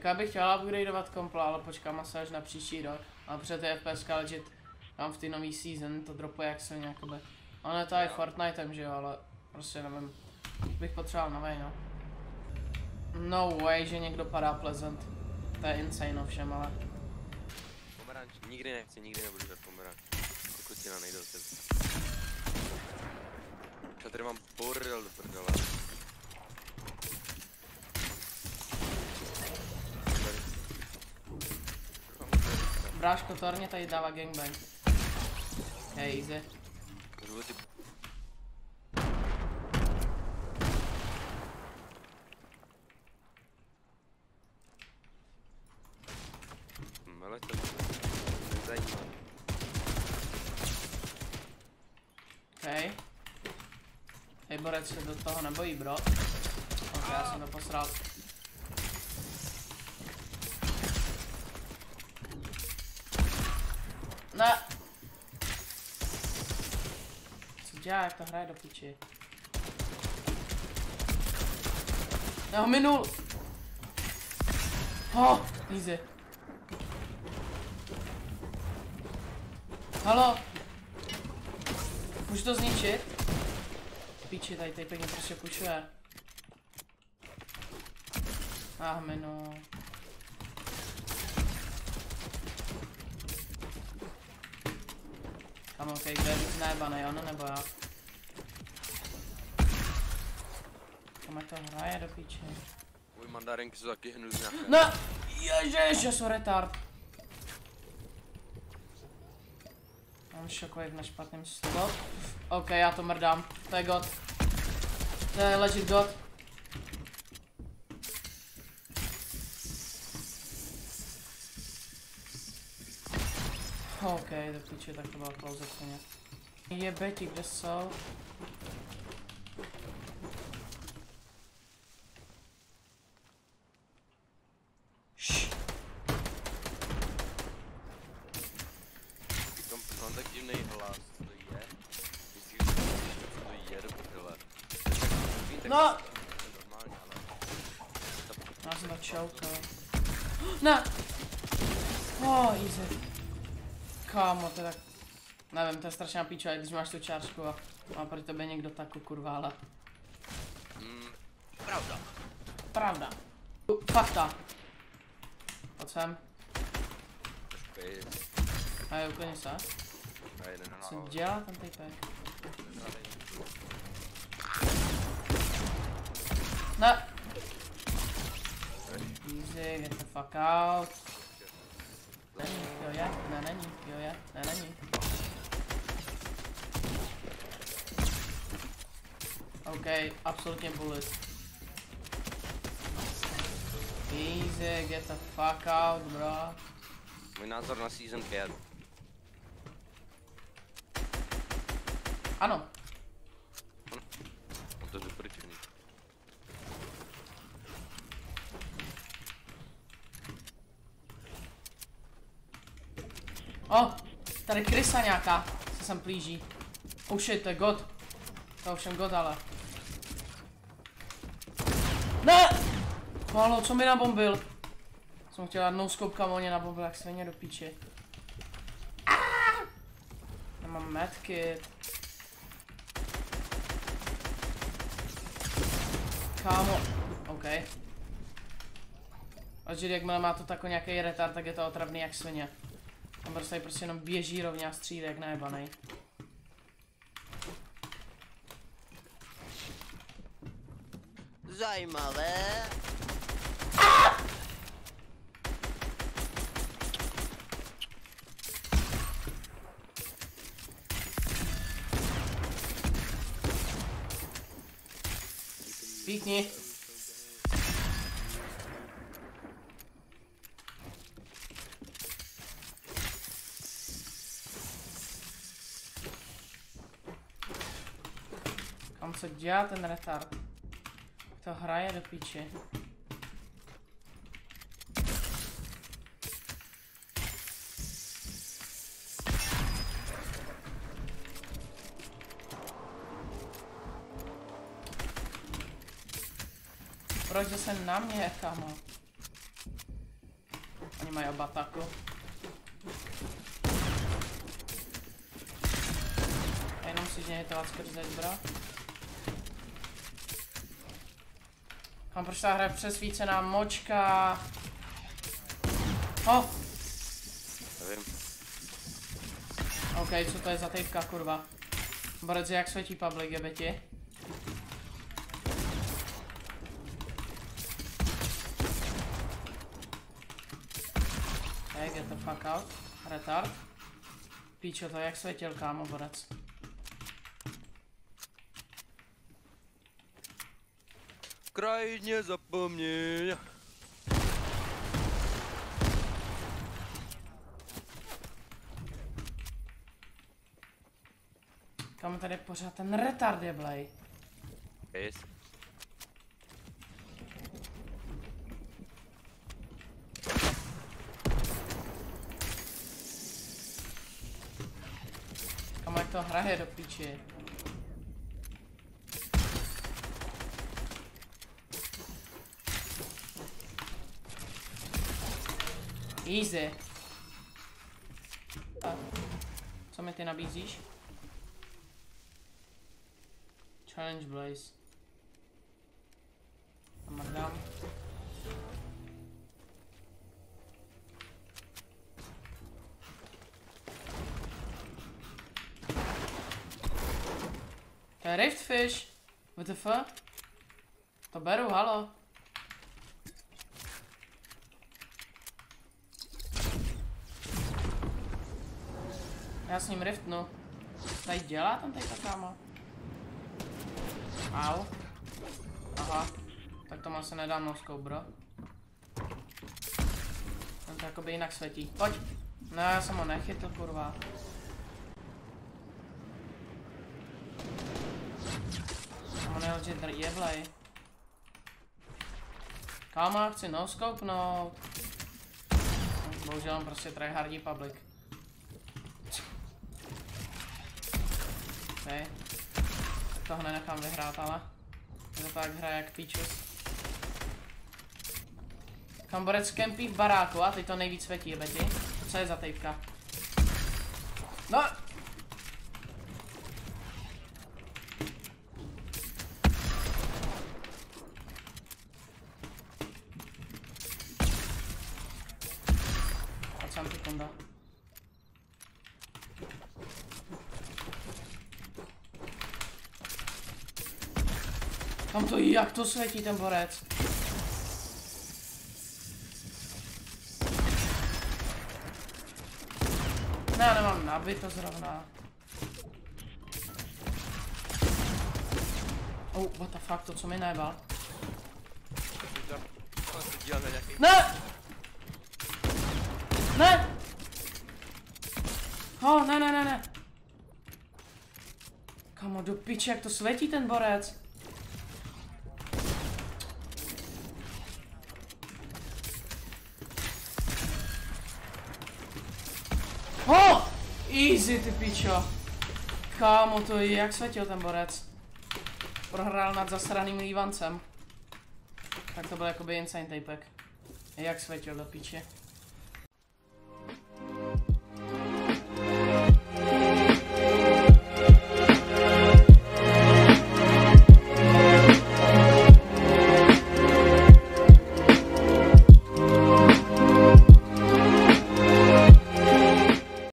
Tak já bych chtěla upgradeovat kompla, ale počkám asi až na příští rok. A před FPS legit tam v ty nový season to dropuje jak se nějakoby. Ono je to i Fortniteem, že jo, ale prostě nevím. Bych potřeboval novej, no. No way, že někdo padá Pleasant. To je insane ovšem, ale. Pomeranč, nikdy nechci, nikdy nebudu dát pomeranč. Dokud ti na nejde otec. Já tady mám bordel do prdele. Bráško, Torně tady dává gangbang. Hej, easy. Hej. Hej, Borec se do toho nebojí, bro. Ok, já jsem to posral. Ne! Co dělá, jak to hraje do piči? Já ho minul! Ho, easy. Halo? Můžu to zničit? Píči, tady tady pěkně prostě pušuje. Ah, minu. Kam ok, kdo je víc najebaný, ono nebo já? Kam to hraje do píči? Můj mandarinky jsou taky hnusné. No! Ježiš, já jsem retard. Mám šokojek na špatném slovo. OK, já to mrdám. To je god. To je legit god. OK, do píče, tak to byla pauza ceně. Jebe ti, kde jsou? Shh. Tam mám tak divný hlas, co to je. Vždycky slyším, co to je do prdele. No! Je. Já jsem to čoukal. Ne! Oh, easy. Kámo, to je tak... Nevím, to je strašná píča, když máš tu čářku a má proti tebe někdo takovou kurva, ale... Mm, pravda. Pravda. Fakta. Pojď sem. Počkej, Hej, uklidni se. a Co dělá ten typek? Ne! Easy, get the fuck out. Není, jo je, ne není, jo je, ne není. OK, absolutně bullet. Easy, get the fuck out, bro. Můj názor na season 5. Ano, No to je doporučený. O, tady krysa nějaká se sem plíží. Oh shit, to je god. To ovšem god, ale. Ne! Halo, co mi nabombil? Jsem chtěl dát no scope kamoně nabombil, jak svině do píči. Nemám medkit. Kámo, OK. A že jakmile má to takový nějaký retard, tak je to otravný jak svině. On prostě prostě jenom běží rovně a střílí jak najebanej. Zajímavé. Píkni. Kam co dělá ten retard? To hraje do píči. Proč se na mě, kamo? Oni mají oba taku. A jenom si hitovat skrz bro. Kam proč ta hra je přesvícená močka? Oh, Nevím. OK, co to je za tejpka, kurva? Borec, jak světí public, jebe ti? Hey, get the fuck out. Retard. Píčo, to je jak světil, kámo, borec. V krajině zapomněl. Kam tady je pořád ten retard je blej? Is. Kam jak to hraje do píči? Easy. A, co mi ty nabízíš? Challenge Blaze. A mrdám. To je Riftfish. What the fuck? To beru, halo. Já s ním riftnu. Tady dělá tam tady ta kámo? Au. Aha. Tak tomu asi nedám noskou, bro. Ten to jakoby jinak světí. Pojď. No já jsem ho nechytl, kurva. Jsem ho nelegit jevlej. Kámo, já chci noskoupnout. Bohužel on prostě tryhardí public. Tak toho nenechám vyhrát, ale. To tak hraje jak píčus. Kamborec kempí v baráku a teď to nejvíc světí, Betty. Co je za tejpka? No! Pojď sem, ty. Kam to jak to světí ten borec? Ne, já nemám nabito zrovna. Oh, what the fuck, to co mi nebal. On se díval na nějaký... Ne! Ne! Oh, ne, ne, ne, ne. Kamo, do piče, jak to světí ten borec. Oh! Easy, ty pičo. Kámo, to je, jak světil ten borec. Prohrál nad zasraným lívancem. Tak to byl jakoby insane tapek. Jak světil do piče.